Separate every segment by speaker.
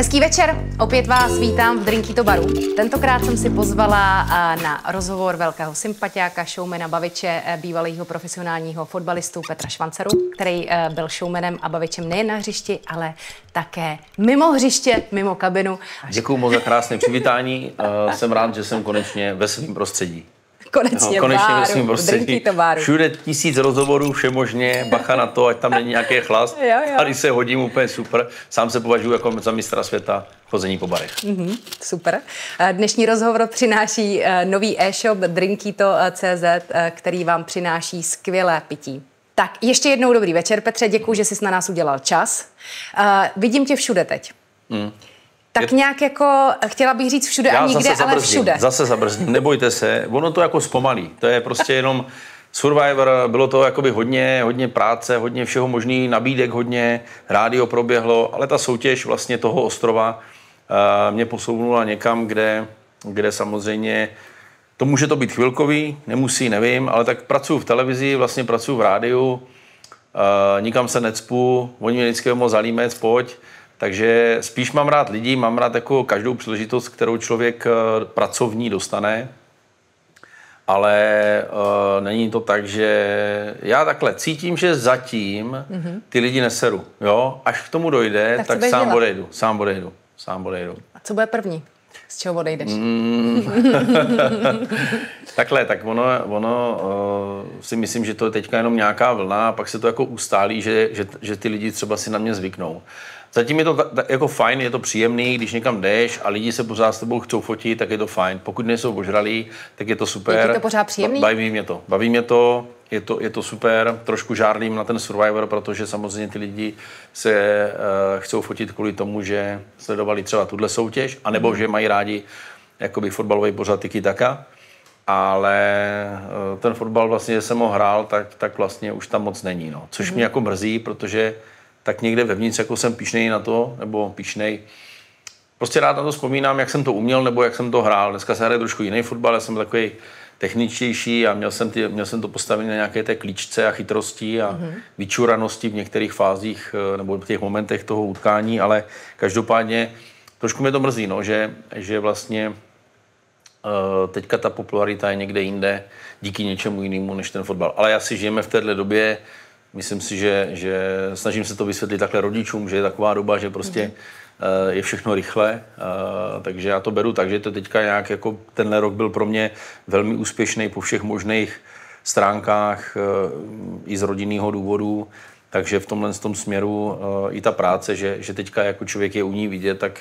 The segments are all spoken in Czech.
Speaker 1: Hezký večer, opět vás vítám v Drinky baru. Tentokrát jsem si pozvala na rozhovor velkého sympatiáka, showmana, baviče, e, bývalého profesionálního fotbalistu Petra Švanceru, který e, byl showmanem a bavičem nejen na hřišti, ale také mimo hřiště, mimo kabinu.
Speaker 2: Děkuji moc za krásné přivítání. Jsem rád, že jsem konečně ve svém prostředí.
Speaker 1: Konečně, no, konečně báru, myslím,
Speaker 2: prostředí. Všude tisíc rozhovorů, vše možně, bacha na to, ať tam není nějaký chlast. jo, jo. Tady se hodím úplně super. Sám se považuji jako za mistra světa chození po barech.
Speaker 1: Mm-hmm, super. Eh, dnešní rozhovor přináší eh, nový e-shop drinkito.cz, eh, který vám přináší skvělé pití. Tak ještě jednou dobrý večer, Petře, děkuji, že jsi na nás udělal čas. Uh, vidím tě všude teď. Mm. Tak je... nějak jako, chtěla bych říct všude Já a nikde, ale všude.
Speaker 2: Zase zabrzdím, nebojte se, ono to jako zpomalí. To je prostě jenom Survivor, bylo to jakoby hodně, hodně práce, hodně všeho možný, nabídek hodně, rádio proběhlo, ale ta soutěž vlastně toho ostrova uh, mě posunula někam, kde, kde samozřejmě to může to být chvilkový, nemusí, nevím, ale tak pracuji v televizi, vlastně pracuji v rádiu, uh, nikam se necpu, oni mě vždycky moc zalímec, pojď, takže spíš mám rád lidi, mám rád jako každou příležitost, kterou člověk eh, pracovní dostane, ale uh, není to tak, že já takhle cítím, že zatím mm-hmm. ty lidi neseru. Jo? Až k tomu dojde, tak, tak sám dělat? odejdu. Sám odejdu. Sám odejdu.
Speaker 1: A co bude první? Z čeho odejdeš? Mm.
Speaker 2: Takhle, tak ono, ono uh, si myslím, že to je teďka jenom nějaká vlna a pak se to jako ustálí, že, že, že ty lidi třeba si na mě zvyknou. Zatím je to jako fajn, je to příjemný, když někam jdeš a lidi se pořád s tebou chcou fotit, tak je to fajn. Pokud nejsou ožralí, tak je to super.
Speaker 1: Je to pořád příjemný?
Speaker 2: Baví mě to. Baví mě to, je to, je to super. Trošku žárlím na ten Survivor, protože samozřejmě ty lidi se uh, chcou fotit kvůli tomu, že sledovali třeba tuhle soutěž, anebo mm. že mají rádi jakoby fotbalový pořad tiki taka ale uh, ten fotbal vlastně, že jsem ho hrál, tak, tak vlastně už tam moc není. No. Což mm. mě jako mrzí, protože tak někde vevnitř jako jsem pišnej na to, nebo pišnej. Prostě rád na to vzpomínám, jak jsem to uměl, nebo jak jsem to hrál. Dneska se hraje trošku jiný fotbal, já jsem takový techničtější a měl jsem, ty, měl jsem to postavené na nějaké té klíčce a chytrosti a mm-hmm. vyčuranosti v některých fázích eh, nebo v těch momentech toho utkání, ale každopádně trošku mě to mrzí, no, že, že vlastně uh, teďka ta popularita je někde jinde díky něčemu jinému než ten fotbal. Ale asi žijeme v této době, Myslím si, že, že snažím se to vysvětlit takhle rodičům, že je taková doba, že prostě mm-hmm. je všechno rychle, uh, takže já to beru tak, že to teďka nějak jako tenhle rok byl pro mě velmi úspěšný po všech možných stránkách uh, i z rodinného důvodu, takže v tomhle tom směru i ta práce, že, že teďka jako člověk je u ní vidět, tak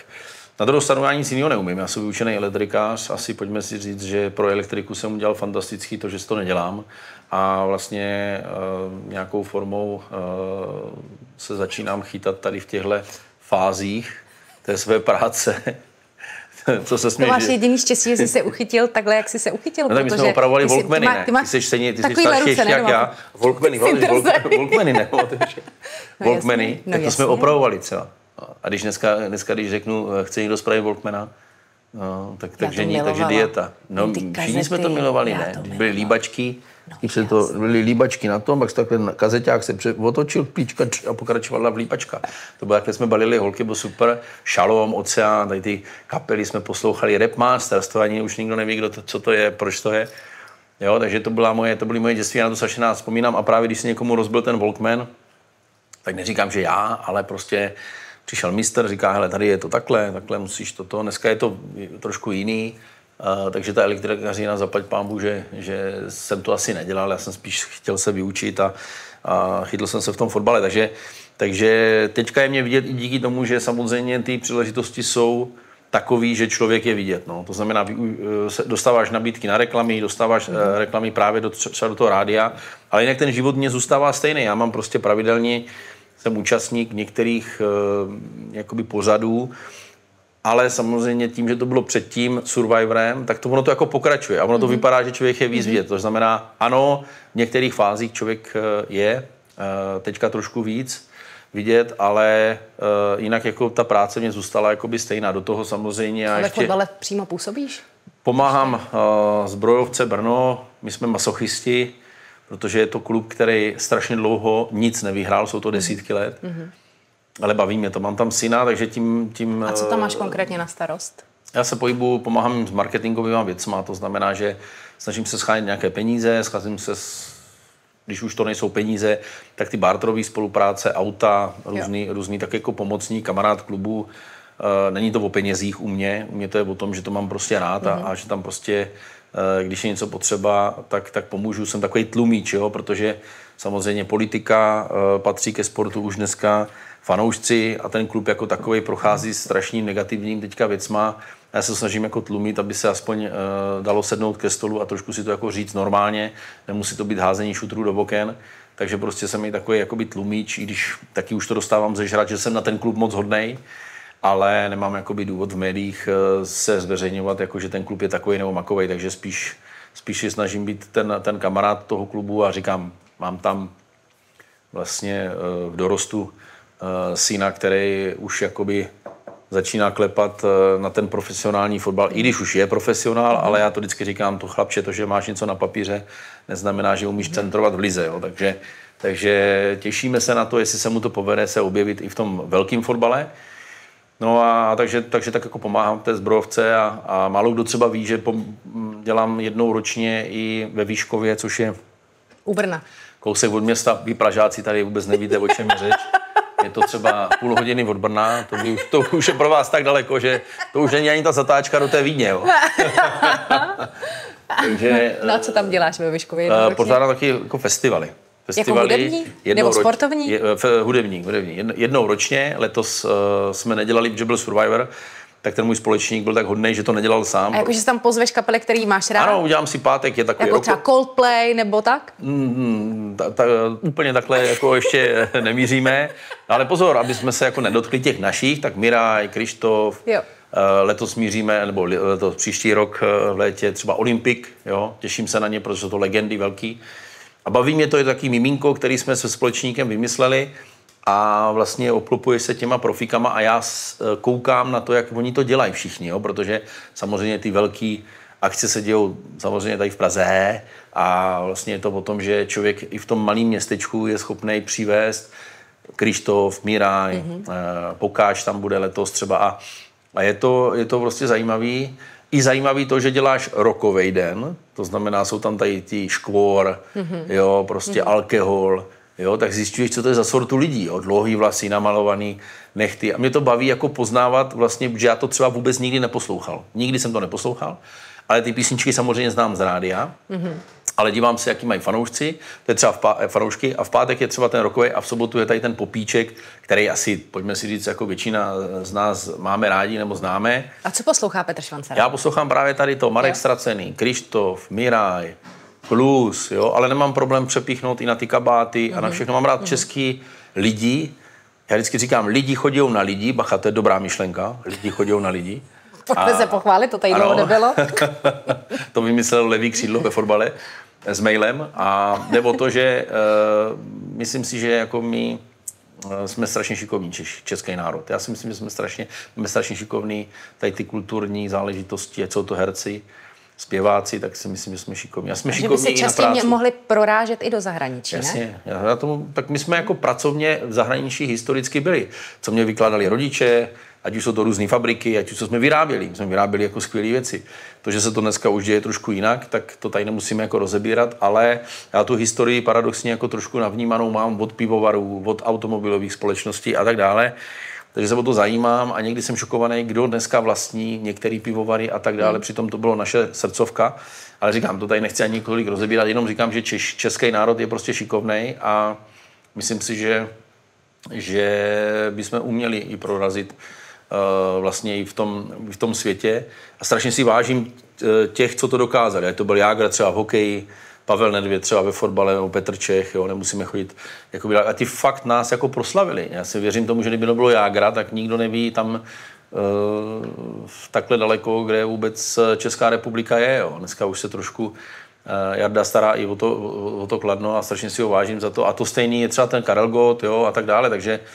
Speaker 2: na druhou stranu já nic jiného neumím. Já jsem vyučený elektrikář, asi pojďme si říct, že pro elektriku jsem udělal fantastický to, že to nedělám a vlastně uh, nějakou formou uh, se začínám chytat tady v těchto fázích té své práce.
Speaker 1: Co se směš, to máš jediný štěstí, že jsi se uchytil takhle, jak jsi se uchytil.
Speaker 2: No tak my jsme opravovali Volkmeny, ne? Ty, máš ty jsi, stejně, ty jsi starší ještě jak já. Volkmeny, Volkmeny, ne? Volkmeny, no, tak to jsme opravovali třeba. A když dneska, dneska když řeknu, chce někdo spravit Volkmena, No, tak, takže, ní, takže dieta. No, všichni jsme to milovali, ne? To byly líbačky, no, se to, byly líbačky na tom, pak se takhle kazeťák se pře- otočil, plíčka a pokračovala v líbačka. To bylo, jak jsme balili holky, bylo super. Šalom, Oceán, tady ty kapely jsme poslouchali Rap Masters, to ani už nikdo neví, kdo to, co to je, proč to je. Jo, takže to, byla moje, to byly moje dětství, já na to strašně nás vzpomínám a právě když se někomu rozbil ten Walkman, tak neříkám, že já, ale prostě přišel mistr, říká, hele, tady je to takhle, takhle musíš toto. Dneska je to trošku jiný, uh, takže ta elektrikařina, zaplať pámbu, že, že jsem to asi nedělal, já jsem spíš chtěl se vyučit a, a chytl jsem se v tom fotbale. Takže, takže teďka je mě vidět i díky tomu, že samozřejmě ty příležitosti jsou takový, že člověk je vidět. No. To znamená, dostáváš nabídky na reklamy, dostáváš mm-hmm. reklamy právě do, třeba do toho rádia, ale jinak ten život mě zůstává stejný. Já mám prostě pravidelně jsem účastník některých uh, jakoby pořadů, ale samozřejmě tím, že to bylo předtím Survivorem, tak to ono to jako pokračuje a ono to mm-hmm. vypadá, že člověk je víc mm-hmm. vidět. To znamená, ano, v některých fázích člověk eh, je uh, teďka trošku víc vidět, ale uh, jinak jako ta práce mě zůstala jakoby stejná. Do toho samozřejmě...
Speaker 1: Ale ještě... fotbale přímo působíš?
Speaker 2: Pomáhám zbrojovce Brno, my jsme masochisti, protože je to klub, který strašně dlouho nic nevyhrál, jsou to desítky let. Mm-hmm. Ale baví mě to. Mám tam syna, takže tím... tím
Speaker 1: A co tam máš konkrétně na starost?
Speaker 2: Já se pohybu, pomáhám jim s marketingovými věcmi, to znamená, že snažím se schánět nějaké peníze, snažím se, když už to nejsou peníze, tak ty barterové spolupráce, auta, různý, různý tak jako pomocní kamarád klubu, Uh, není to o penězích u mě, u mě to je o tom, že to mám prostě rád a, mm-hmm. a že tam prostě, uh, když je něco potřeba, tak, tak pomůžu. Jsem takový tlumíč, jo, protože samozřejmě politika uh, patří ke sportu už dneska, fanoušci a ten klub jako takový prochází strašným negativním teďka věcma. Já se snažím jako tlumit, aby se aspoň uh, dalo sednout ke stolu a trošku si to jako říct normálně. Nemusí to být házení šutrů do boken. Takže prostě jsem i takový jakoby tlumíč, i když taky už to dostávám zežrat, že jsem na ten klub moc hodnej ale nemám jakoby důvod v médiích eh, se zveřejňovat, jako že ten klub je takový nebo makový, takže spíš, spíš si snažím být ten, ten kamarád toho klubu a říkám, mám tam vlastně eh, v dorostu syna, který už jakoby začíná klepat na ten profesionální fotbal, i když už je profesionál, mm. ale já to vždycky říkám, to chlapče, to, že máš něco na papíře, neznamená, že umíš centrovat v lize. Jo. Takže, takže těšíme se na to, jestli se mu to povede se objevit i v tom velkém fotbale. No a takže, takže tak jako pomáhám té zbrojovce a, a málo kdo třeba ví, že pom, dělám jednou ročně i ve Výškově, což je
Speaker 1: u Brna.
Speaker 2: Kousek od města, vy Pražáci tady vůbec nevíte, o čem je řeč. Je to třeba půl hodiny od Brna, to, by, to už je pro vás tak daleko, že to už není ani ta zatáčka do té Vídně. Jo.
Speaker 1: Takže, no a co tam děláš ve Vyškově?
Speaker 2: Uh, pořádám taky jako festivaly
Speaker 1: festivaly. Jako hudební? Nebo sportovní?
Speaker 2: Je, hudební, hudební. Jednou ročně, letos uh, jsme nedělali, protože byl Survivor, tak ten můj společník byl tak hodný, že to nedělal sám.
Speaker 1: A jakože tam pozveš kapely, který máš rád?
Speaker 2: Ano, udělám si pátek, je takový
Speaker 1: Jako roko... třeba Coldplay nebo tak?
Speaker 2: Mm, ta, ta, úplně takhle jako ještě nemíříme. Ale pozor, aby jsme se jako nedotkli těch našich, tak Miraj, Krištof, jo. Eh, letos míříme, nebo letos příští rok eh, v létě třeba Olympik, jo, těším se na ně, protože jsou to legendy velký. A baví mě to, je taký miminko, který jsme se společníkem vymysleli a vlastně obklopuje se těma profíkama a já e, koukám na to, jak oni to dělají všichni, jo? protože samozřejmě ty velké akce se dějou samozřejmě tady v Praze a vlastně je to o tom, že člověk i v tom malém městečku je schopný přivést Krištof, Miraj, mm-hmm. Pokáč tam bude letos třeba a, a je, to, je to prostě zajímavý i zajímavý to, že děláš rokový den, to znamená, jsou tam tady ty škvor, mm-hmm. jo, prostě mm-hmm. alkohol, jo, tak zjišťuješ, co to je za sortu lidí, jo, dlouhý vlasy, namalovaný nechty. A mě to baví jako poznávat vlastně, že já to třeba vůbec nikdy neposlouchal. Nikdy jsem to neposlouchal, ale ty písničky samozřejmě znám z rádia. Mm-hmm ale dívám se, jaký mají fanoušci, to je třeba v pá- fanoušky a v pátek je třeba ten rokový a v sobotu je tady ten popíček, který asi, pojďme si říct, jako většina z nás máme rádi nebo známe.
Speaker 1: A co poslouchá Petr Švancer?
Speaker 2: Já poslouchám právě tady to, Marek jo. Stracený, Krištof, Miraj, Plus, jo, ale nemám problém přepíchnout i na ty kabáty mm-hmm. a na mhm. všechno. Mám rád mm-hmm. český lidi, já vždycky říkám, lidi chodí na lidi, bacha, to je dobrá myšlenka, lidi chodí na lidi.
Speaker 1: Pojďme se pochválit, to tady dlouho nebylo.
Speaker 2: to vymyslel levý křídlo ve fotbale s mailem a jde o to, že uh, myslím si, že jako my uh, jsme strašně šikovní Češ, český národ. Já si myslím, že jsme strašně, jsme strašně šikovní tady ty kulturní záležitosti, co to herci, zpěváci, tak si myslím, že jsme šikovní. A jsme
Speaker 1: šikovní že by se častěji mohli prorážet i do zahraničí,
Speaker 2: Jasně. ne? Já tomu, tak my jsme jako pracovně v zahraničí historicky byli. Co mě vykládali rodiče, ať už jsou to různé fabriky, ať už co jsme vyráběli. My jsme vyráběli jako skvělé věci. To, že se to dneska už děje trošku jinak, tak to tady nemusíme jako rozebírat, ale já tu historii paradoxně jako trošku navnímanou mám od pivovarů, od automobilových společností a tak dále. Takže se o to zajímám a někdy jsem šokovaný, kdo dneska vlastní některé pivovary a tak dále. Hmm. Přitom to bylo naše srdcovka. Ale říkám, to tady nechci ani několik rozebírat, jenom říkám, že Češ, český národ je prostě šikovný a myslím si, že, že bychom uměli i prorazit Eh, vlastně i v tom, v tom světě. A strašně si vážím eh, těch, co to dokázali. Je to byl Jágr třeba v hokeji, Pavel Nedvěd třeba ve fotbale, nebo Petr Čech, jo, nemusíme chodit. Jakoby, a ti fakt nás jako proslavili. Já si věřím tomu, že kdyby nebylo Jágra, tak nikdo neví tam uh, takhle daleko, kde vůbec Česká republika je. Jo. Dneska už se trošku uh, Jarda stará i o to, o, o to kladno a strašně si ho vážím za to. A to stejný je třeba ten Karel Gott, jo, a tak dále. Takže uh,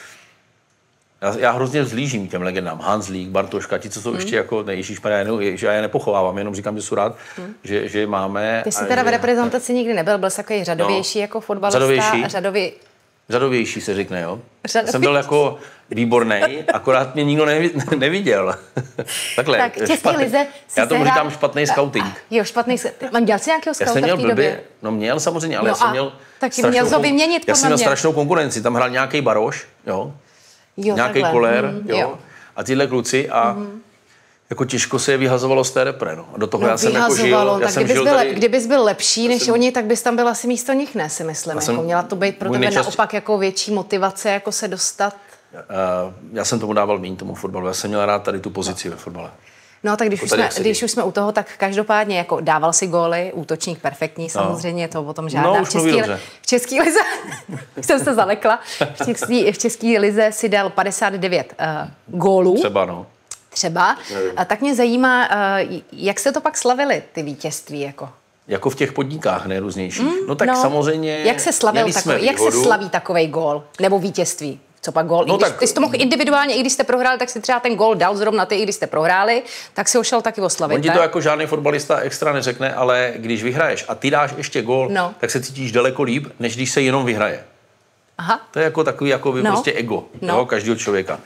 Speaker 2: já, já hrozně vzlížím těm legendám. Hanslík, Bartoška, ti, co jsou hmm. ještě jako, ne, Ježíš že já je nepochovávám, jenom říkám, že jsou rád, hmm. že, že máme.
Speaker 1: Ty jsi teda že... v reprezentaci nikdy nebyl, byl jsi takový řadovější no, jako fotbalista. Řadovější. Řadově...
Speaker 2: řadovější se řekne, jo. Řadovější. Jsem byl jako výborný, akorát mě nikdo nevi, neviděl. Takhle.
Speaker 1: Tak v České lize
Speaker 2: Já tomu říkám špatný scouting.
Speaker 1: Jo, špatný Mám dělal si nějakého scouta
Speaker 2: Já jsem měl blbě, no měl samozřejmě, ale no já jsem měl
Speaker 1: tak měl to vyměnit,
Speaker 2: Já jsem měl strašnou konkurenci, tam hrál nějaký Baroš, jo nějaký kolér, mm, jo. jo. A tyhle kluci a mm jako těžko se je vyhazovalo z té repre. No. A do toho no, já jsem jako žil, já
Speaker 1: tak
Speaker 2: jsem
Speaker 1: kdybys, žil byl, tady... kdybys byl lepší než jsem... oni, tak bys tam byl asi místo nich, ne, si myslím. Jako měla to být pro tebe nejčast... naopak jako větší motivace, jako se dostat.
Speaker 2: Já jsem tomu dával méně tomu fotbalu. Já jsem měl rád tady tu pozici no. ve fotbale.
Speaker 1: No tak když, už jsme, když už jsme u toho, tak každopádně jako dával si góly, útočník perfektní, no. samozřejmě, no. to o tom žádná.
Speaker 2: No, v český,
Speaker 1: v český lize, jsem se zalekla, v český, v český lize si dal 59 uh, gólů.
Speaker 2: Třeba, no
Speaker 1: třeba. A tak mě zajímá, eh, jak se to pak slavili, ty vítězství? Jako?
Speaker 2: Jako v těch podnikách nejrůznějších. Mm, no tak no. samozřejmě...
Speaker 1: Jak se, slavil takový, jak se slaví takový gól nebo vítězství? Co pak gól? No když, tak, ty jsi to mohl individuálně, i když jste prohráli, tak si třeba ten gól dal zrovna ty, i když jste prohráli, tak si ho šel taky oslavit.
Speaker 2: On ti to jako žádný fotbalista extra neřekne, ale když vyhraješ a ty dáš ještě gól, no. tak se cítíš daleko líp, než když se jenom vyhraje. Aha. To je jako takový jako by no. prostě ego no. jo, každého člověka.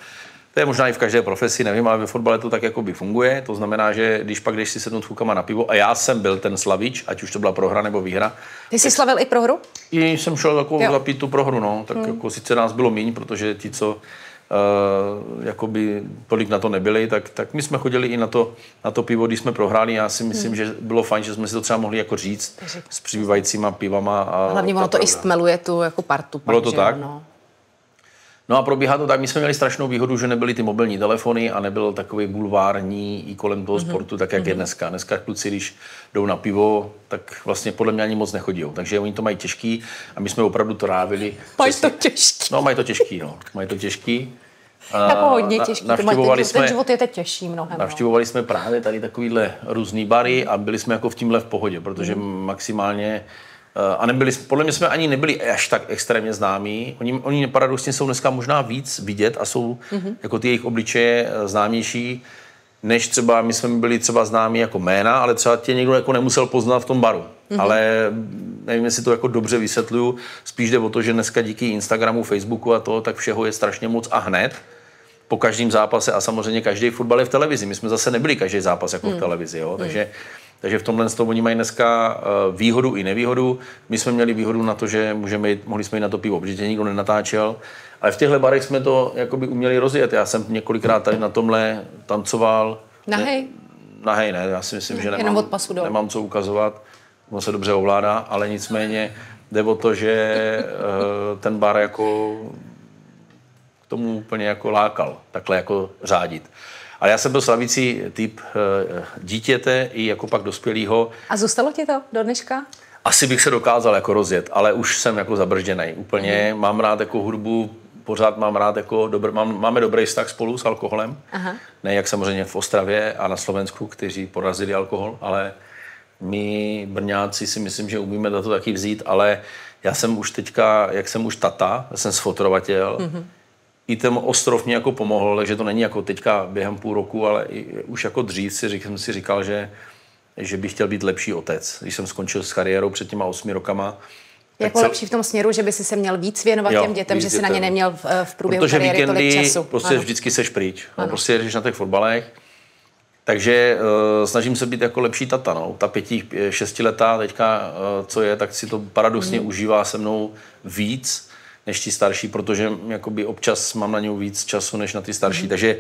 Speaker 2: To je možná i v každé profesi, nevím, ale ve fotbale to tak jako by funguje. To znamená, že když pak jdeš si sednout chukama na pivo, a já jsem byl ten slavič, ať už to byla prohra nebo výhra.
Speaker 1: Ty jsi slavil i prohru?
Speaker 2: I jsem šel jako zapít tu prohru, no. Tak hmm. jako sice nás bylo míň, protože ti, co uh, jakoby tolik na to nebyli, tak, tak my jsme chodili i na to, na to pivo, když jsme prohráli. Já si myslím, hmm. že bylo fajn, že jsme si to třeba mohli jako říct s přibývajícíma pivama. A
Speaker 1: Hlavně ono to i stmeluje tu jako partu.
Speaker 2: Bylo to tak? No. No a probíhá to tak, my jsme měli strašnou výhodu, že nebyly ty mobilní telefony a nebyl takový bulvární i kolem toho mm-hmm. sportu, tak jak mm-hmm. je mhm. dneska. Dneska kluci, když jdou na pivo, tak vlastně podle mě ani moc nechodí. Takže oni to mají těžký a my jsme opravdu to rávili.
Speaker 1: Mají to těžký.
Speaker 2: No, mají to těžký, no. Mají to těžký.
Speaker 1: Jako hodně těžký. Navštěvovali ten, jsme, ten život je teď těžší mnohem.
Speaker 2: No. Navštěvovali no. jsme právě tady takovýhle různý bary a byli jsme jako v tímhle v pohodě, protože mm. maximálně a nebyli, podle mě jsme ani nebyli až tak extrémně známí. Oni, oni paradoxně jsou dneska možná víc vidět a jsou mm-hmm. jako ty jejich obličeje eh, známější, než třeba my jsme byli třeba známí jako jména, ale třeba tě někdo jako nemusel poznat v tom baru. Mm-hmm. Ale nevím, jestli to jako dobře vysvětluju. Spíš jde o to, že dneska díky Instagramu, Facebooku a to, tak všeho je strašně moc a hned po každém zápase a samozřejmě každý fotbal je v televizi. My jsme zase nebyli každý zápas jako mm. v televizi, jo? takže mm takže v tomhle toho oni mají dneska eh, výhodu i nevýhodu. My jsme měli výhodu na to, že můžeme jít, mohli jsme jít na to pivo, protože tě nikdo nenatáčel. Ale v těchto barech jsme to jakoby uměli rozjet. Já jsem několikrát tady na tomhle tancoval.
Speaker 1: Nahej? Ne,
Speaker 2: nahej ne, já si myslím, že nemám, nemám co ukazovat. On se dobře ovládá, ale nicméně jde o to, že eh, ten bar jako k tomu úplně jako lákal, takhle jako řádit. Ale já jsem byl slavící typ uh, dítěte i jako pak dospělého.
Speaker 1: A zůstalo ti to do dneška?
Speaker 2: Asi bych se dokázal jako rozjet, ale už jsem jako zabržděný. Úplně mm. mám rád jako hudbu, pořád mám rád jako dobr, mám, máme dobrý vztah spolu s alkoholem. Aha. Ne jak samozřejmě v Ostravě a na Slovensku, kteří porazili alkohol, ale my Brňáci si myslím, že umíme na to taky vzít, ale já jsem už teďka, jak jsem už tata, já jsem sfotorovatel, mm-hmm i ten ostrov mě jako pomohl, takže to není jako teďka během půl roku, ale i, už jako dřív si, řík, jsem si říkal, že, že bych chtěl být lepší otec. Když jsem skončil s kariérou před těma osmi rokama,
Speaker 1: jako lepší v tom směru, že by si se měl víc věnovat jo, těm dětem, že si na ně neměl v, v průběhu Protože kariéry víkendy tolik času.
Speaker 2: prostě ano. vždycky seš pryč. No, prostě jedeš na těch fotbalech. Takže uh, snažím se být jako lepší tata. No. Ta pěti, šestiletá teďka, uh, co je, tak si to paradoxně mm. užívá se mnou víc než ti starší, protože jakoby občas mám na něj víc času než na ty starší. Mm. Takže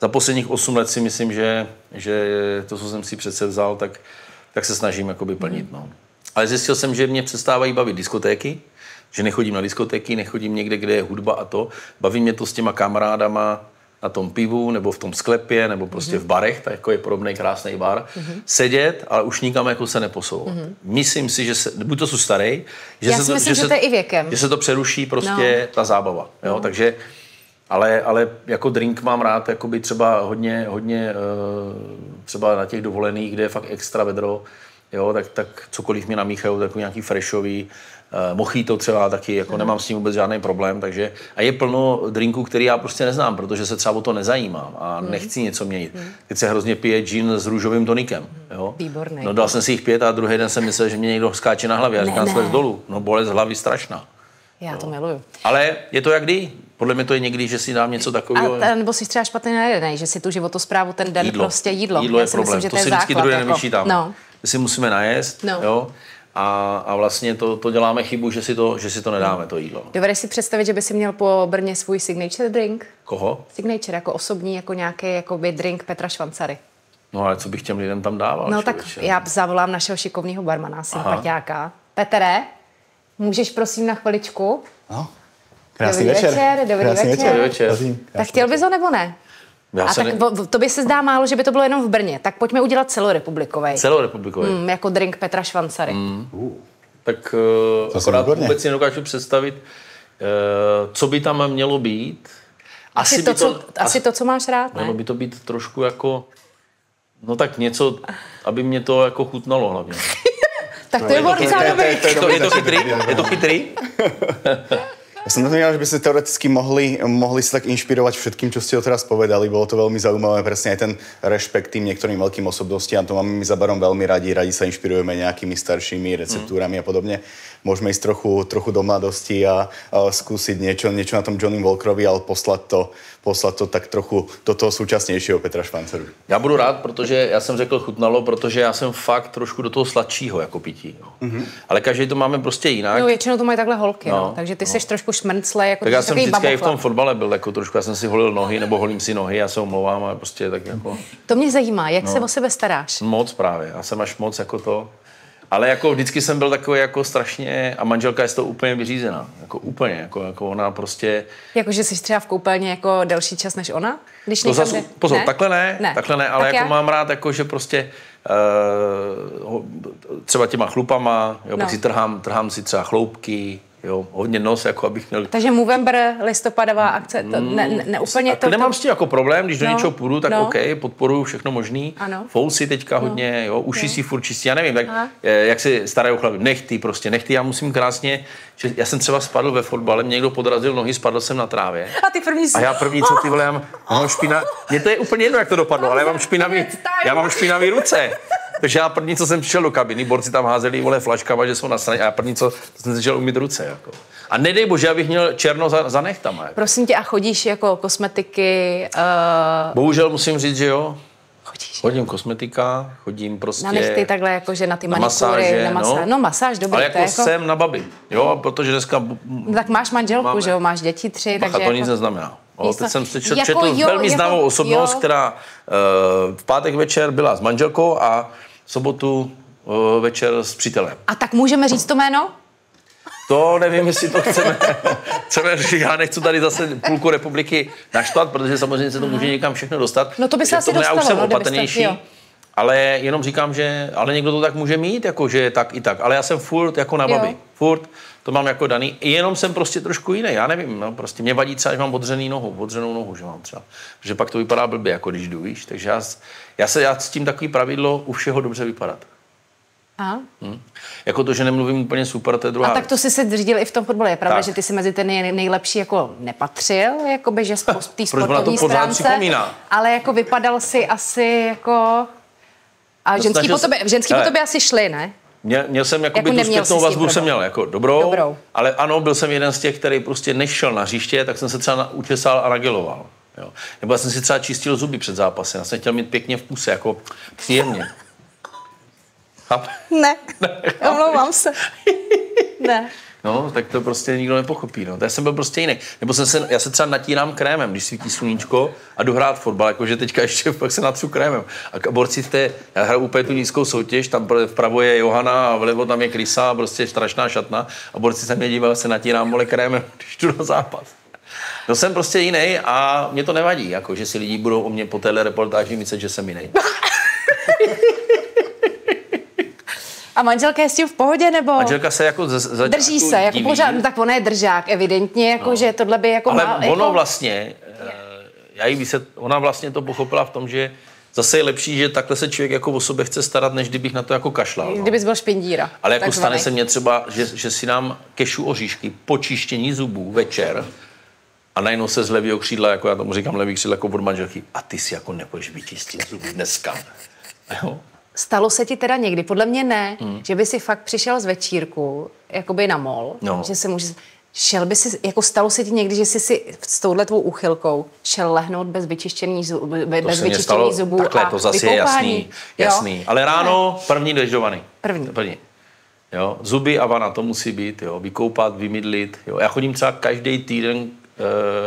Speaker 2: za posledních 8 let si myslím, že, že to, co jsem si přece vzal, tak, tak se snažím jakoby plnit. Mm. No. Ale zjistil jsem, že mě přestávají bavit diskotéky, že nechodím na diskotéky, nechodím někde, kde je hudba a to. Baví mě to s těma kamarádama, na tom pivu, nebo v tom sklepě, nebo prostě mm-hmm. v barech, tak jako je podobný krásný bar, mm-hmm. sedět, ale už nikam jako se neposouvat. Mm-hmm. Myslím si, že se, buď to jsou starý, že,
Speaker 1: Já se to, myslím, že, že, to je i věkem.
Speaker 2: že se to přeruší prostě no. ta zábava. Jo? No. Takže, ale, ale jako drink mám rád, jako by třeba hodně, hodně uh, třeba na těch dovolených, kde je fakt extra vedro, jo, tak, tak cokoliv mi namíchají, takový nějaký freshový, Uh, mojito třeba taky, jako nemám s tím vůbec žádný problém, takže a je plno drinků, který já prostě neznám, protože se třeba o to nezajímám a mm. nechci něco měnit. Mm. Teď se hrozně pije gin s růžovým tonikem, jo.
Speaker 1: Výborný.
Speaker 2: No dal jsem si jich pět a druhý den jsem myslel, že mě někdo skáče na hlavě a říkám, ne, dolů. No bolest hlavy strašná.
Speaker 1: Já to miluju.
Speaker 2: Ale je to jak kdy? Podle mě to je někdy, že si dám něco takového.
Speaker 1: A, nebo si třeba špatně najedený, že si tu životosprávu ten den jídlo. prostě jídlo.
Speaker 2: Jídlo je problém. Myslím, že to, to si vždycky druhý den jako, vyčítám. No. My si musíme najést, no. jo? A, a vlastně to, to děláme chybu, že si to, že si to nedáme, to jídlo.
Speaker 1: Dovedeš si představit, že by si měl po Brně svůj signature drink?
Speaker 2: Koho?
Speaker 1: Signature, jako osobní, jako nějaký jakoby drink Petra Švancary.
Speaker 2: No ale co bych těm lidem tam dával?
Speaker 1: No tak já zavolám našeho šikovného barmana, sympatiáka. Petere, můžeš prosím na chviličku?
Speaker 3: No. Krásný dobrý večer.
Speaker 1: večer. Dobrý
Speaker 2: Krásný
Speaker 1: večer.
Speaker 2: večer. večer.
Speaker 1: Tak chtěl bys ho nebo ne? Já a tak ne... to by se zdá málo, že by to bylo jenom v Brně. Tak pojďme udělat celorepublikový.
Speaker 2: Celorepublikový.
Speaker 1: Mm, jako drink Petra Švancary. Mm.
Speaker 2: Uh. Tak uh, akorát vůbec si nedokážu představit, uh, co by tam mělo být.
Speaker 1: Asi, asi, to, to, co, asi to, co máš rád, ne?
Speaker 2: Mělo by to být trošku jako, no tak něco, aby mě to jako chutnalo hlavně.
Speaker 1: tak to je, je,
Speaker 2: je to chytrý? Je to chytrý?
Speaker 3: Ja som rozumel, že by ste teoreticky mohli, mohli sa tak inšpirovať všetkým, čo ste ho teraz povedali. Bolo to veľmi zaujímavé, presne aj ten rešpekt tým niektorým veľkým osobnostiam. To máme my za barom veľmi radi. Radi sa inšpirujeme nejakými staršími receptúrami mm. a podobne môžeme ísť trochu, trochu do mladosti a, a niečo, niečo na tom Johnny Walkerovi, ale poslať to, poslať to tak trochu do toho současnějšího Petra Švanceru.
Speaker 2: Já budu rád, protože já jsem řekl chutnalo, protože já jsem fakt trošku do toho sladšího jako pití. Mm-hmm. Ale každý to máme prostě jinak.
Speaker 1: No většinou to mají takhle holky, no, no. takže ty no. seš trošku šmrncle, jako
Speaker 2: Tak já jsem vždycky i v tom fotbale byl jako trošku, já jsem si holil nohy nebo holím si nohy, já se omlouvám, ale prostě tak jako...
Speaker 1: To mě zajímá, jak no. se o sebe staráš?
Speaker 2: Moc právě, já jsem až moc jako to, ale jako vždycky jsem byl takový jako strašně, a manželka je z toho úplně vyřízená. Jako úplně, jako, jako ona prostě...
Speaker 1: Jako, že jsi třeba v koupelně jako delší čas než ona? Když
Speaker 2: to zas, pozor, ne? takhle ne, ne, takhle ne, ale tak jako já? mám rád, jako, že prostě uh, třeba těma chlupama, jo, no. pak si trhám, trhám si třeba chloupky, Jo, hodně nos, jako abych měl...
Speaker 1: Takže Movember, listopadová akce, to ne, ne, ne úplně to...
Speaker 2: Nemám s tím jako problém, když do no, něčeho půjdu, tak no. OK, podporuju všechno možný. Ano. Fousy teďka no. hodně, jo, uši no. si furt čistí, já nevím, tak, jak si starají chlapi, nechty prostě, nechty, já musím krásně, že já jsem třeba spadl ve fotbale, mě někdo podrazil nohy, spadl jsem na trávě.
Speaker 1: A ty první
Speaker 2: A já první, co ty vole, já mám špina, mně to je úplně jedno, jak to dopadlo, ale já mám špinavý, já mám špinavý ruce. Takže já první, co jsem přišel do kabiny, borci tam házeli vole flaškama, že jsou na straně, a já první, co jsem začal umít ruce. Jako. A nedej bože, abych měl černo za, za nechtama. Jako.
Speaker 1: Prosím tě, a chodíš jako kosmetiky? Uh...
Speaker 2: Bohužel musím říct, že jo.
Speaker 1: Chodíš?
Speaker 2: Chodím kosmetika, chodím prostě...
Speaker 1: Na nechty takhle, jako že na ty na manikury, na masáž. No, no masáž, dobrý.
Speaker 2: Ale jako, jako jsem na babi, jo, protože dneska...
Speaker 1: No, tak máš manželku, máme... že jo, máš děti tři,
Speaker 2: Bacha, takže... to jako... nic neznamená. O, teď jsem si četl, jako, četl jo, velmi jako, známou osobnost, jo. která uh, v pátek večer byla s manželkou a sobotu uh, večer s přítelem.
Speaker 1: A tak můžeme říct to jméno?
Speaker 2: To nevím, jestli to chceme. chceme já nechci tady zase půlku republiky naštvat, protože samozřejmě se to může někam všechno dostat.
Speaker 1: No to by se asi dostalo.
Speaker 2: Já už jsem no, opatrnější. Ale jenom říkám, že ale někdo to tak může mít, jako že tak i tak. Ale já jsem furt jako na babi. Furt to mám jako daný. Jenom jsem prostě trošku jiný. Já nevím, no, prostě mě vadí třeba, že mám odřený nohu, odřenou nohu, že mám třeba. Že pak to vypadá blbě, jako když jdu, víš. Takže já, já se já s tím takový pravidlo u všeho dobře vypadat.
Speaker 1: Aha.
Speaker 2: Hmm. Jako to, že nemluvím úplně super, to je druhá
Speaker 1: A tak to jsi se řídil i v tom fotbale. Je pravda, tak. že ty si mezi ty nej, nejlepší jako nepatřil, jakoby, že z té sportovní stránce. Ale jako vypadal si asi jako... A ženský, po tobě, ženský po tobě asi šli, ne?
Speaker 2: Měl, měl jsem jako tu zpětnou vazbu jsem měl jako dobrou, dobrou, ale ano, byl jsem jeden z těch, který prostě nešel na hřiště, tak jsem se třeba učesal a nageloval. Jo. Nebo já jsem si třeba čistil zuby před zápasem, já jsem chtěl mít pěkně v puse, jako příjemně.
Speaker 1: Ne, ne omlouvám se. Ne.
Speaker 2: No, tak to prostě nikdo nepochopí. No. To já jsem byl prostě jiný. Nebo jsem se, já se třeba natírám krémem, když svítí sluníčko a jdu hrát fotbal, jakože teďka ještě pak se natřu krémem. A borci v té, já hraju úplně tu nízkou soutěž, tam vpravo je Johana a vlevo tam je Krisa, prostě strašná šatna a borci se mě díval, se natírám mole krémem, když jdu na zápas. No jsem prostě jiný a mě to nevadí, jako, že si lidi budou o mě po téhle reportáži myslet, že jsem jiný.
Speaker 1: A manželka je s tím v pohodě, nebo?
Speaker 2: Manželka se jako z, z
Speaker 1: Drží se, jako pořád, no tak ona je držák, evidentně, jako no. že tohle by jako
Speaker 2: Ale má, ono jako... vlastně, eh, já jí vysvět, ona vlastně to pochopila v tom, že zase je lepší, že takhle se člověk jako o sobě chce starat, než kdybych na to jako kašlal.
Speaker 1: No. Kdybys byl špindíra.
Speaker 2: Ale jako stane se mně třeba, že, že si nám kešu oříšky po čištění zubů večer a najednou se z levého křídla, jako já tomu říkám levý křídla, jako od manželky, a ty si jako nebudeš vyčistit zuby dneska. Jo?
Speaker 1: Stalo se ti teda někdy, podle mě ne, hmm. že by si fakt přišel z večírku, jakoby na mol, no. že se může... Šel by si, jako stalo se ti někdy, že jsi si s touhle tvou úchylkou šel lehnout bez vyčištění zubů, bez vyčištění zubů
Speaker 2: Takhle, a to zase je jasný, jasný. Ale ráno první dežďovaný.
Speaker 1: První.
Speaker 2: první. Jo, zuby a vana, to musí být, jo, vykoupat, vymydlit. Jo. Já chodím třeba každý týden uh,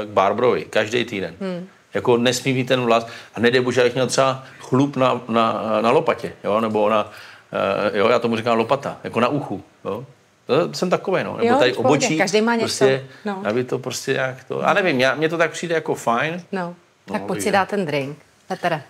Speaker 2: k Barbrovi, každý týden. Hmm. Jako nesmí mít ten vlas a nedej bože, abych měl třeba chlup na, na, na lopatě, jo, nebo na, uh, jo, já tomu říkám lopata, jako na uchu, jo. To jsem takový, no. Nebo jo, tady obočí.
Speaker 1: Každý má něco.
Speaker 2: Prostě, no. Aby to prostě nějak to... A nevím, já, mně to tak přijde jako fajn.
Speaker 1: No, tak no, pojď si dát ten drink. Petra,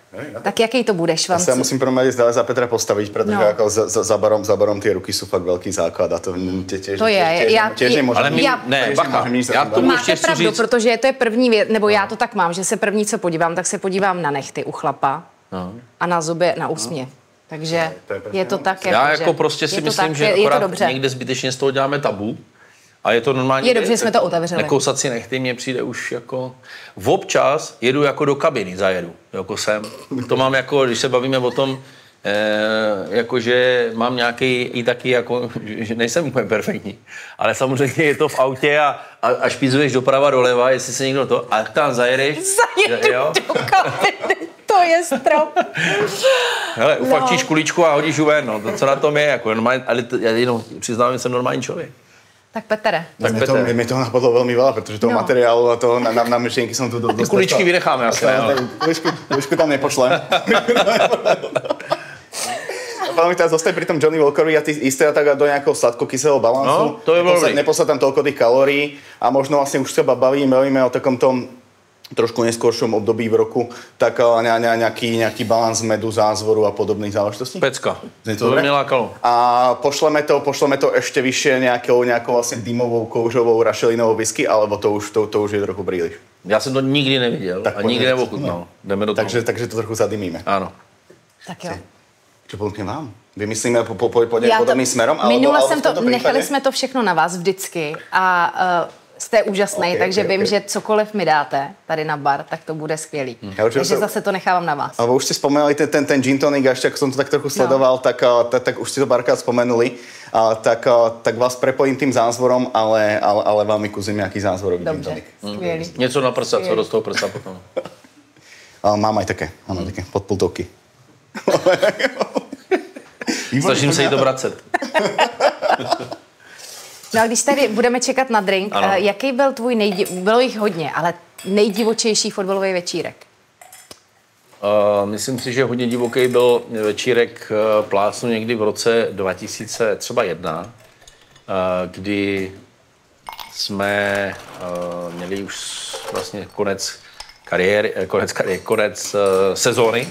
Speaker 1: tak jaký to budeš?
Speaker 3: Já se musím promluvit dále za Petra postavit, protože no. jako za, za, za, barom, za barom ty ruky jsou fakt velký základ a to tě těž,
Speaker 1: to je,
Speaker 3: těž,
Speaker 1: já,
Speaker 3: těž, těž
Speaker 2: ale my, já, ne, bacha, já
Speaker 1: to Máte pravdu, říct... protože to je první věc, nebo já to tak mám, že se první, co podívám, tak se podívám na nechty u chlapa no. a na zuby, na úsměv. No. Takže to je, je to tak,
Speaker 2: jako, Já jako že, prostě si myslím, tak, že je, akorát je to někde zbytečně z toho děláme tabu. A je to normální.
Speaker 1: Je dobře, jsme to otevřeli.
Speaker 2: Nekousat si nechty mě přijde už jako... V občas jedu jako do kabiny, zajedu, jako jsem. To mám jako, když se bavíme o tom, Eh, jakože mám nějaký i taky, jako, že nejsem úplně perfektní, ale samozřejmě je to v autě a, a, a špízuješ doprava doleva, jestli se někdo to, a tam zajedeš.
Speaker 1: Zajedu jo? do kabiny to je strop.
Speaker 2: Hele, ufakčíš no. kuličku a hodíš ju ven, no. To, co na tom je, jako normální, ale to, já jenom přiznám, že jsem normální člověk.
Speaker 1: Tak Petere.
Speaker 3: Tak mě, to, mě toho napadlo velmi veľa, protože toho no. materiálu a toho na, na, na myšlenky jsem tu do,
Speaker 2: Ty kuličky vynecháme asi,
Speaker 3: kuličku, kuličku tam nepošlem. veľmi teraz zostať pri tom Johnny Walkerovi a ty isté tak do nejakého sladkokyselého balansu.
Speaker 2: No, to je
Speaker 3: neposlať, neposlať tam toľko tých kalórií a možno vlastne už sa bavíme, bavíme o takom tom trošku neskôršom období v roku, tak eh, ne, ne, nejaký, nejaký balans medu, zázvoru a podobných záležitostí?
Speaker 2: Pecka. Je to, to lákalo.
Speaker 3: A pošleme to, pošleme to ešte vyššie nejakou, nejakou vlastně dymovou, koužovou, rašelinovou whisky, alebo to už, to, to už je trochu příliš?
Speaker 2: Já jsem to nikdy neviděl tak a nikdy neochutnal. No. Jdeme do
Speaker 3: toho. Takže, takže to trochu zadymíme.
Speaker 2: Ano.
Speaker 1: Tak jo.
Speaker 3: Čo ponúknem vám? Vymyslíme po, po, po, po podobným smerom?
Speaker 1: Minule jsem to, nechali jsme to všechno na vás vždycky a uh, jste úžasný, okay, takže okay, vím, okay. že cokoliv mi dáte tady na bar, tak to bude skvělý. Hmm. takže se... zase to nechávám na vás.
Speaker 3: Ale už jste vzpomínali ten, ten, ten gin tonic, ještě jak jsem to tak trochu no. sledoval, no. tak, tak, tak už si to barkrát vzpomenuli. A, tak, tak vás prepojím tým zázvorom, ale, ale, ale vám kuzím nějaký zázvorový
Speaker 1: Dobře, gin tonic. Skvělý.
Speaker 2: Hmm. Něco na prsa, co do toho prsa potom.
Speaker 3: a mám aj také, mám hmm. také podpultovky.
Speaker 2: Snažím se jí to vracet.
Speaker 1: No a když tady budeme čekat na drink, ano. Eh, jaký byl tvůj nejdiv... Bylo jich hodně, ale nejdivočejší fotbalový večírek?
Speaker 2: Uh, myslím si, že hodně divoký byl večírek uh, plácnu někdy v roce 2001, uh, kdy jsme uh, měli už vlastně konec kariéry, konec, kariéry, konec uh, sezóny.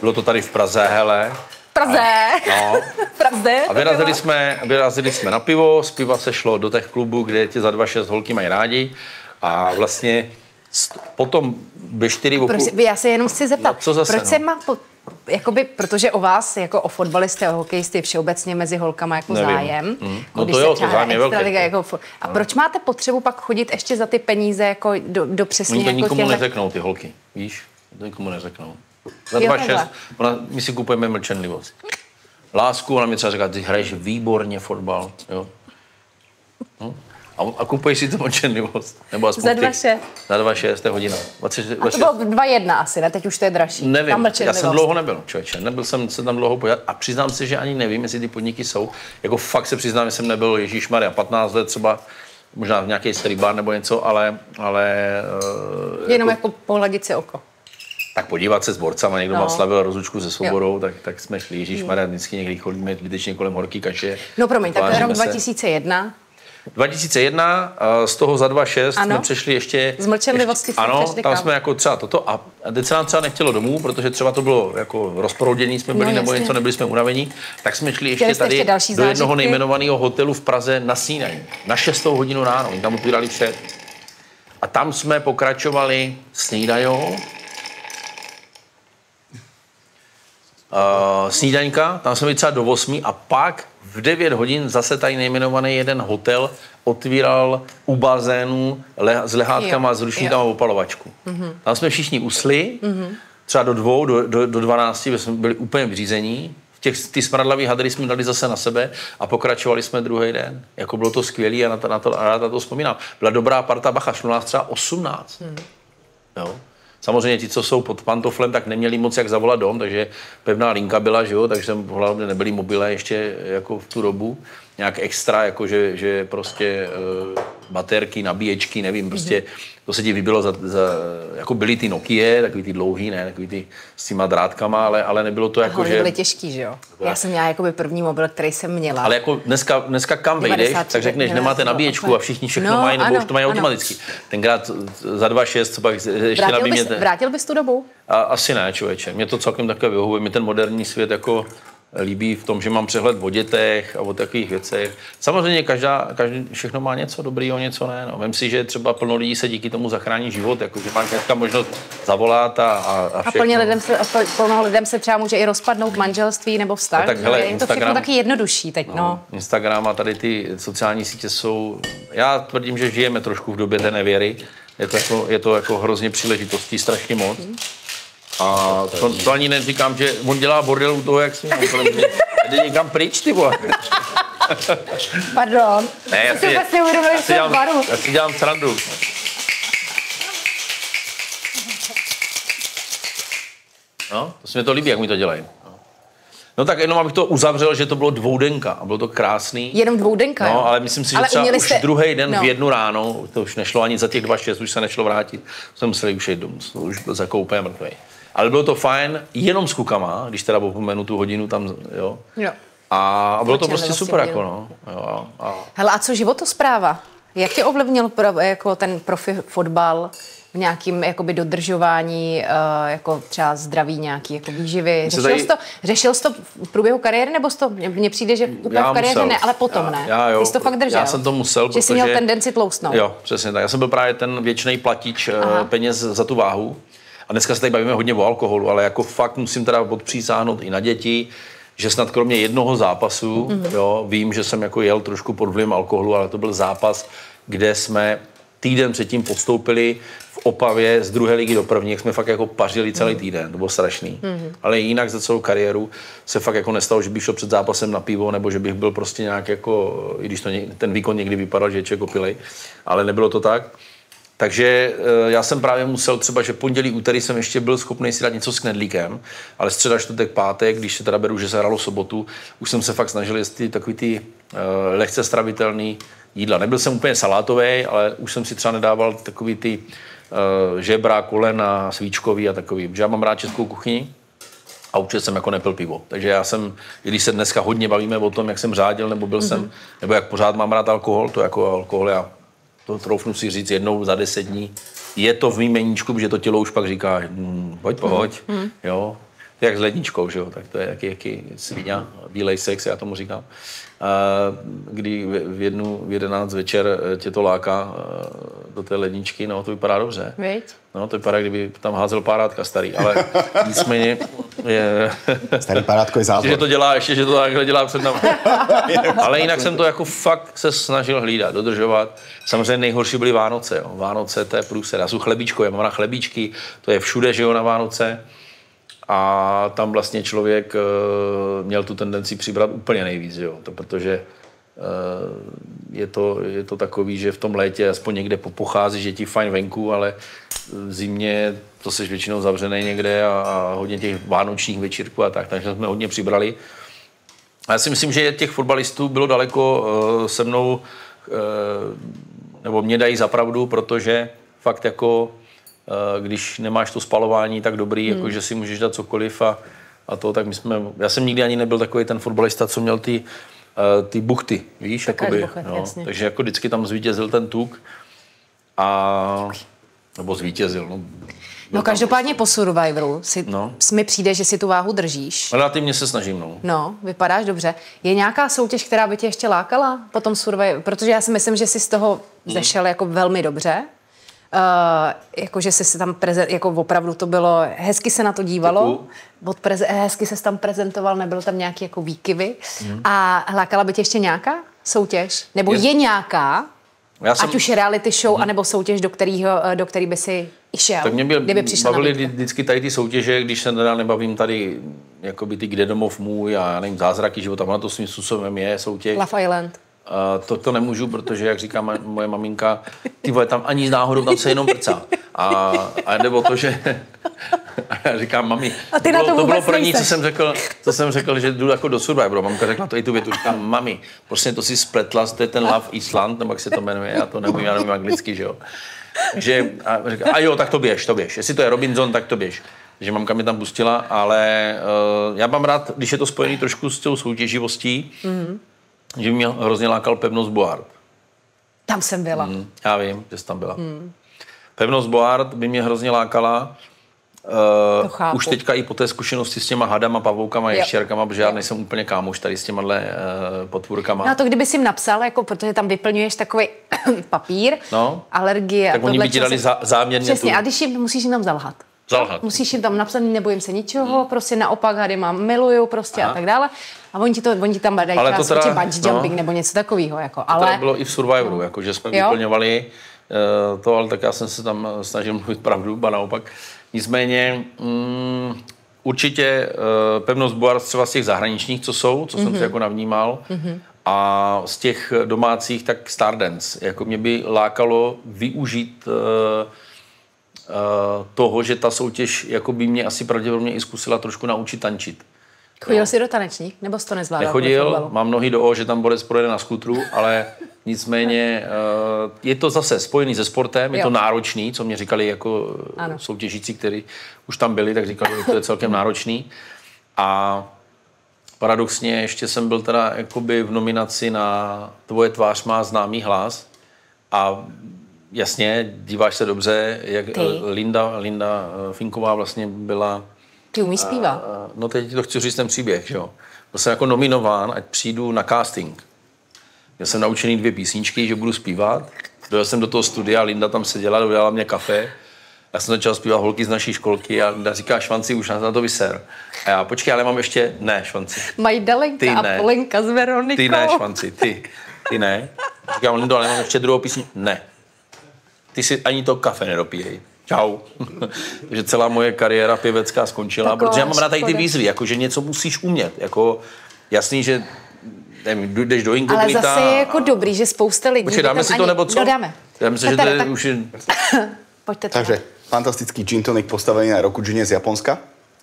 Speaker 2: Bylo to tady v Praze, hele.
Speaker 1: Praze. No. Praze.
Speaker 2: A vyrazili jsme, vyrazili jsme na pivo, z piva se šlo do těch klubů, kde tě za dva šest holky mají rádi. A vlastně potom ve čtyři
Speaker 1: Proč, Já se jenom chci zeptat, no, co zase, proč no? se má po, jakoby, protože o vás, jako o fotbalisty a o hokejisty, všeobecně mezi holkama jako Nevím. zájem. Mm.
Speaker 2: No to jo, to zájem je velký. Liga,
Speaker 1: jako, a proč máte potřebu pak chodit ještě za ty peníze jako do, do přesně
Speaker 2: Oni to
Speaker 1: jako
Speaker 2: nikomu těhle... neřeknou, ty holky, víš? To nikomu neřeknou. Za 2,6. Ona, my si kupujeme mlčenlivost. Lásku, ona mi třeba říká, ty hraješ výborně fotbal. Jo? Hm? A, a kupuješ si tu mlčenlivost. Nebo
Speaker 1: aspoň za 2,6.
Speaker 2: Za 2,6 je hodina.
Speaker 1: 20, a to bylo 2,1 asi, ne? Teď už to je dražší.
Speaker 2: Nevím, já jsem dlouho nebyl, člověče. Nebyl jsem se tam dlouho pojat a přiznám se, že ani nevím, jestli ty podniky jsou. Jako fakt se přiznám, že jsem nebyl Ježíš Maria 15 let třeba možná v nějaký starý bar nebo něco, ale... ale
Speaker 1: Jenom jako, jako pohladit si oko
Speaker 2: tak podívat se s borcama, někdo no. má slavil rozlučku se svobodou, tak, tak jsme šli, Ježíš Maria, vždycky někdy chodíme zbytečně kolem horký kaše.
Speaker 1: No promiň, tak rok 2001.
Speaker 2: 2001, z toho za 2,6 jsme přešli ještě...
Speaker 1: Z mlčenlivosti
Speaker 2: Ano, tam jsme jako třeba toto. A teď se nám třeba nechtělo domů, protože třeba to bylo jako rozproudění, jsme byli no, nebo něco, nebyli jsme unavení, tak jsme šli ještě tady ještě do jednoho nejmenovaného hotelu v Praze na snídaní. Na 6 hodinu ráno, oni tam otvírali před. A tam jsme pokračovali snídajou, uh, snídaňka, tam jsme byli třeba do 8 a pak v 9 hodin zase tady nejmenovaný jeden hotel otvíral u bazénu le, s lehátkama, jo, s ručníkama opalovačku. Mm-hmm. Tam jsme všichni usli, mm-hmm. třeba do dvou, do, do, do 12, jsme byli úplně vřízení, v těch, ty smradlavý hadry jsme dali zase na sebe a pokračovali jsme druhý den. Jako bylo to skvělé a na to, na to, a na to vzpomínám. Byla dobrá parta, bacha, šlo nás třeba 18. Hmm. Jo. Samozřejmě ti, co jsou pod pantoflem, tak neměli moc jak zavolat dom, takže pevná linka byla, že jo, takže jsem volal, nebyly mobile ještě jako v tu dobu. Nějak extra, jako že, že prostě uh, baterky, nabíječky, nevím, prostě to se ti vybilo za, za, jako byly ty Nokia, takový ty dlouhý, ne, takový ty s těma drátkama, ale, ale nebylo to jako,
Speaker 1: že... byly těžký, že jo? Já jsem měla jakoby první mobil, který jsem měla.
Speaker 2: Ale jako dneska, dneska kam vejdeš, tak řekneš, nemáte nabíječku a všichni všechno no, mají, nebo ano, už to mají ano. automaticky. Tenkrát za 2,6, co pak ještě
Speaker 1: vrátil nabíjete. Bys, vrátil bys tu dobu?
Speaker 2: A, asi ne, člověče. Mě to celkem takové vyhovuje. Mě ten moderní svět jako líbí v tom, že mám přehled o dětech a o takových věcech. Samozřejmě každá, každý, všechno má něco dobrýho, něco ne. No. Vem si, že třeba plno lidí se díky tomu zachrání život, jako že máš dneska možnost zavolat a, a, a všechno.
Speaker 1: A plně lidem se, plno lidem se třeba může i rozpadnout manželství nebo vztah. No, tak, hele, je Instagram, to všechno taky jednodušší teď. No, no.
Speaker 2: Instagram a tady ty sociální sítě jsou... Já tvrdím, že žijeme trošku v době té nevěry. Je to jako, je to jako hrozně příležitostí, strašně moc. Hmm. A to, to ani neříkám, že on dělá bordel u toho, jak si jde někam pryč, ty vole.
Speaker 1: Pardon.
Speaker 2: Ne, já si, vlastně uvědomil, já, si dělám, já si dělám srandu. No, to se mi to líbí, jak mi to dělají. No tak jenom abych to uzavřel, že to bylo dvoudenka a bylo to krásný.
Speaker 1: Jenom dvoudenka,
Speaker 2: No, jo? ale myslím si, že ale třeba už jste... druhý den no. v jednu ráno, to už nešlo ani za těch dva šest, už se nešlo vrátit, jsme museli už jít domů, už byl zakoupé mrtvý. Ale bylo to fajn jenom s kukama, když teda opomenu tu hodinu tam, jo. jo. A bylo to prostě super, jako no. Jo,
Speaker 1: a... Hele, a co životospráva? Jak tě ovlivnil pro, jako ten profi fotbal v nějakým jakoby dodržování uh, jako třeba zdraví nějaký jako výživy? Řešil tady... jsi to, řešil jsi to v průběhu kariéry, nebo to, mně přijde, že úplně v kariéře musel. ne, ale potom já, ne. Já, jo, jsi to fakt držel?
Speaker 2: Já jsem to musel,
Speaker 1: že protože... jsi měl tendenci tloustnout.
Speaker 2: Jo, přesně tak. Já jsem byl právě ten věčný platič Aha. peněz za tu váhu. A dneska se tady bavíme hodně o alkoholu, ale jako fakt musím teda odpřísáhnout i na děti, že snad kromě jednoho zápasu, mm-hmm. jo, vím, že jsem jako jel trošku pod vlivem alkoholu, ale to byl zápas, kde jsme týden předtím postoupili v Opavě z druhé ligy do první, jak jsme fakt jako pařili celý mhm. týden, to bylo strašný. Mm-hmm. Ale jinak za celou kariéru se fakt jako nestalo, že bych šel před zápasem na pivo, nebo že bych byl prostě nějak jako, i když to něk, ten výkon někdy vypadal, že je člověk opilej, ale nebylo to tak. Takže eh, já jsem právě musel třeba, že pondělí, úterý jsem ještě byl schopný si dát něco s knedlíkem, ale středa, čtvrtek, pátek, když se teda beru, že se hralo sobotu, už jsem se fakt snažil jíst takový ty uh, lehce stravitelný jídla. Nebyl jsem úplně salátový, ale už jsem si třeba nedával takový ty uh, žebra, kolena, svíčkový a takový. Protože já mám rád českou kuchyni, a určitě jsem jako nepil pivo. Takže já jsem, i když se dneska hodně bavíme o tom, jak jsem řádil, nebo byl mm-hmm. jsem, nebo jak pořád mám rád alkohol, to jako alkohol já to troufnu si říct jednou za deset dní, je to v mým meníčku, že to tělo už pak říká, hm, pojď, pojď, mm. jo, jak s ledničkou, že jo, tak to je jaký, jaký svině, bílej sex, já tomu říkám. A kdy v jednu, v jedenáct večer tě to láká eh, do té ledničky, no to vypadá dobře.
Speaker 1: Víď?
Speaker 2: No to vypadá, kdyby tam házel párátka starý, ale nicméně je...
Speaker 3: Starý párátko je závod.
Speaker 2: Že to dělá, ještě, že to takhle dělá před námi. ale jinak jsem to jako fakt se snažil hlídat, dodržovat. Samozřejmě nejhorší byly Vánoce, jo. Vánoce to je průser. Já jsem chlebíčko, já mám na chlebíčky, to je všude, že jo, na Vánoce. A tam vlastně člověk uh, měl tu tendenci přibrat úplně nejvíc, jo. To, protože uh, je, to, je to takový, že v tom létě aspoň někde pochází, že ti fajn venku, ale v zimě to seš většinou zavřený někde a, a hodně těch vánočních večírků a tak, takže jsme hodně přibrali. A já si myslím, že těch fotbalistů bylo daleko uh, se mnou, nebo mě dají zapravdu, protože fakt jako Eh, když nemáš to spalování tak dobrý, hmm. jako že si můžeš dát cokoliv a, a to, tak my jsme, já jsem nikdy ani nebyl takový ten fotbalista, co měl ty, uh, ty buchty, víš, jakoby, buchet, no. takže jako vždycky tam zvítězil ten tuk a, nebo zvítězil, no.
Speaker 1: No každopádně po Survivoru si, no. mi přijde, že si tu váhu držíš.
Speaker 2: Relativně se snažím, no.
Speaker 1: No, vypadáš dobře. Je nějaká soutěž, která by tě ještě lákala po tom Survivoru? Protože já si myslím, že jsi z toho hmm. zešel jako velmi dobře. Uh, jako, že se tam prezent, jako opravdu to bylo, hezky se na to dívalo, od preze, hezky se tam prezentoval, nebylo tam nějaký jako výkyvy. Mm. A hlákala by tě ještě nějaká soutěž? Nebo je, je nějaká, já jsem... ať už reality show, mm. anebo soutěž, do, kterého, eh, do který by si šel,
Speaker 2: tak mě by, kdyby přišla bavily vždycky tady ty soutěže, když se teda nebavím tady jakoby ty Kde domov můj a já nevím, zázraky života, ona to svým způsobem je soutěž.
Speaker 1: Love Island.
Speaker 2: Uh, to, to nemůžu, protože, jak říká moje maminka, ty vole, tam ani náhodou, tam se jenom prcá. A, a jde o to, že... A já říkám, mami,
Speaker 1: a ty
Speaker 2: to, bylo,
Speaker 1: to,
Speaker 2: to bylo první, co jsem řekl, co jsem řekl, že jdu jako do Survivoru. Mamka řekla to i tu větu, říkám, mami, prostě to si spletla, to je ten Love Island, nebo jak se to jmenuje, já to nevím, já nevím anglicky, že jo. Že, a, říká, a jo, tak to běž, to běž. Jestli to je Robinson, tak to běž. Že mamka mi tam pustila, ale uh, já mám rád, když je to spojený trošku s tou soutěživostí, mm-hmm že mě hrozně lákal pevnost Board.
Speaker 1: Tam jsem byla. Mm,
Speaker 2: já vím, že jsi tam byla. Mm. Pevnost Board by mě hrozně lákala. Uh, už teďka i po té zkušenosti s těma hadama, pavoukama, ještěrkama, protože já nejsem úplně kámoš tady s těma uh, potvůrkama.
Speaker 1: No a to kdyby si jim napsal, jako, protože tam vyplňuješ takový papír, no, alergie.
Speaker 2: Tak oni by ti dali zá, záměrně
Speaker 1: Přesně, tu... a když jim musíš jim tam zalhat.
Speaker 2: Zalhat.
Speaker 1: Musíš jim tam napsat, nebojím se ničeho, hmm. prostě naopak hady mám, miluju prostě Aha. a tak dále. A oni ti, to, oni ti tam dají ale to teda, bungee jumping no, nebo něco takového. Jako. To ale...
Speaker 2: bylo i v Survivoru, no. jako, že jsme jo? vyplňovali uh, to, ale tak já jsem se tam snažil mluvit pravdu, ba naopak. Nicméně mm, určitě uh, pevnost Boar třeba z těch zahraničních, co jsou, co mm-hmm. jsem si mhm. jako navnímal, mm-hmm. a z těch domácích, tak Stardance. Jako mě by lákalo využít uh, toho, že ta soutěž jako by mě asi pravděpodobně i zkusila trošku naučit tančit.
Speaker 1: Chodil no. jsi do tanečních, nebo jsi to nezvládal?
Speaker 2: Nechodil, mám nohy do o, že tam Borec projede na skutru, ale nicméně uh, je to zase spojený se sportem, je jo. to náročný, co mě říkali jako ano. soutěžící, kteří už tam byli, tak říkali, že to je celkem náročný. A paradoxně ještě jsem byl teda jakoby v nominaci na Tvoje tvář má známý hlas a jasně, díváš se dobře, jak Ty. Linda, Linda eh, Finková vlastně byla
Speaker 1: ty umíš zpívat?
Speaker 2: No teď to chci říct ten příběh, že jo. Byl jsem jako nominován, ať přijdu na casting. Měl jsem naučený dvě písničky, že budu zpívat. Dojel jsem do toho studia, Linda tam seděla, dodala mě kafe. Já jsem začal zpívat holky z naší školky a Linda říká, Švanci, už na to vyser. A já, počkej, ale mám ještě, ne, Švanci.
Speaker 1: Majdalenka ty ne. a Polenka s Veronikou.
Speaker 2: Ty ne, Švanci, ty, ty ne. Říkám, Lindo, ale mám ještě druhou písničku. Ne. Ty si ani to kafe nedopíjej čau. že celá moje kariéra pěvecká skončila, Taková protože já mám rád tady ty výzvy, jako že něco musíš umět. Jako, jasný, že nevím, jdeš do inkognita.
Speaker 1: Ale zase je jako dobrý, že spousta lidí...
Speaker 2: Počkej, dáme si to, ani... nebo co?
Speaker 1: No dáme.
Speaker 2: Já myslím, že to je tak... už... Je...
Speaker 1: Pojďte
Speaker 3: Takže fantastický gin tonic postavený na roku džine z Japonska.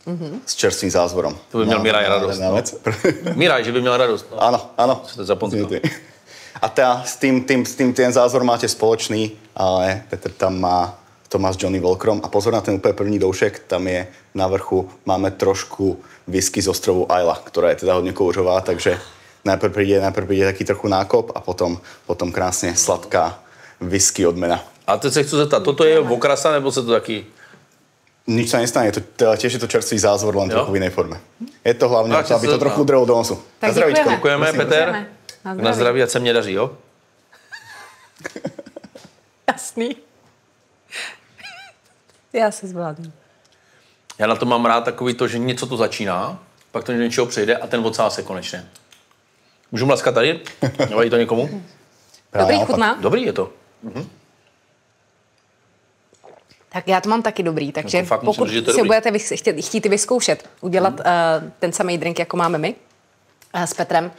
Speaker 3: Mm-hmm. S čerstvým zázvorom.
Speaker 2: To by měl no, Miraj radost. No. Miraj, že by měl radost.
Speaker 3: No. Áno, áno.
Speaker 2: To je
Speaker 3: A teda s tým, tým, s tým ten zázvor máte spoločný, ale Petr tam má Tomás Johnny Volkrom. A pozor na ten úplně první doušek, tam je na vrchu, máme trošku whisky z ostrovu Isla, která je teda hodně kouřová, takže najprv príde, najprv príde taký trochu nákop a potom, potom krásně sladká whisky odmena.
Speaker 2: A teď se chci zeptat, toto je okrasa nebo se to taky
Speaker 3: nič sa nestane, je to, tiež je to čerstvý zázvor, len trochu v inej forme. Je to hlavne, no, aby to trochu udrelo do nosu.
Speaker 1: Tak děkujeme.
Speaker 2: Děkujeme, Peter. Na zdraví. na zdraví, ať se mě daří, jo?
Speaker 1: Jasný. Já se zvládnu.
Speaker 2: Já na to mám rád takový to, že něco to začíná, pak to něčeho přejde a ten se konečně. Můžu mlaskat tady? Nevadí to někomu?
Speaker 1: Dobrý chutná?
Speaker 2: Dobrý je to. Mhm.
Speaker 1: Tak já to mám taky dobrý, takže jako pokud si dobrý. budete chtít, chtít vyzkoušet, udělat mm. uh, ten samý drink, jako máme my uh, s Petrem,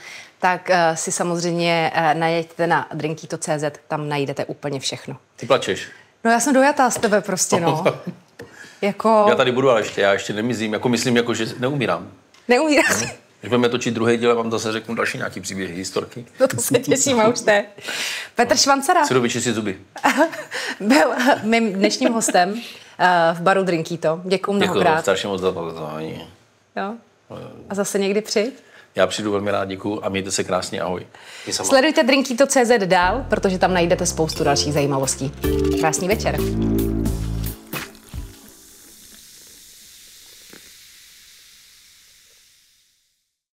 Speaker 1: tak uh, si samozřejmě uh, najeďte na drinkito.cz, tam najdete úplně všechno.
Speaker 2: Ty plačeš?
Speaker 1: No já jsem dojatá z tebe prostě, no. jako...
Speaker 2: Já tady budu, ale ještě, já ještě nemizím. Jako myslím, jako, že neumírám.
Speaker 1: Neumírám.
Speaker 2: No. Když budeme točit druhé díle, vám zase řeknu další nějaký příběhy, historky.
Speaker 1: No to se těším, a už ne. Petr Švancera.
Speaker 2: Si vyčistit zuby.
Speaker 1: Byl mým dnešním hostem uh, v baru Drinkito. Děkuji mnohokrát. Děkuji
Speaker 2: strašně moc za pozvání.
Speaker 1: Jo. A zase někdy přijď.
Speaker 2: Já přijdu velmi rád, děkuji a mějte se krásně, ahoj.
Speaker 1: Sledujte drinkito.cz dál, protože tam najdete spoustu dalších zajímavostí. Krásný večer.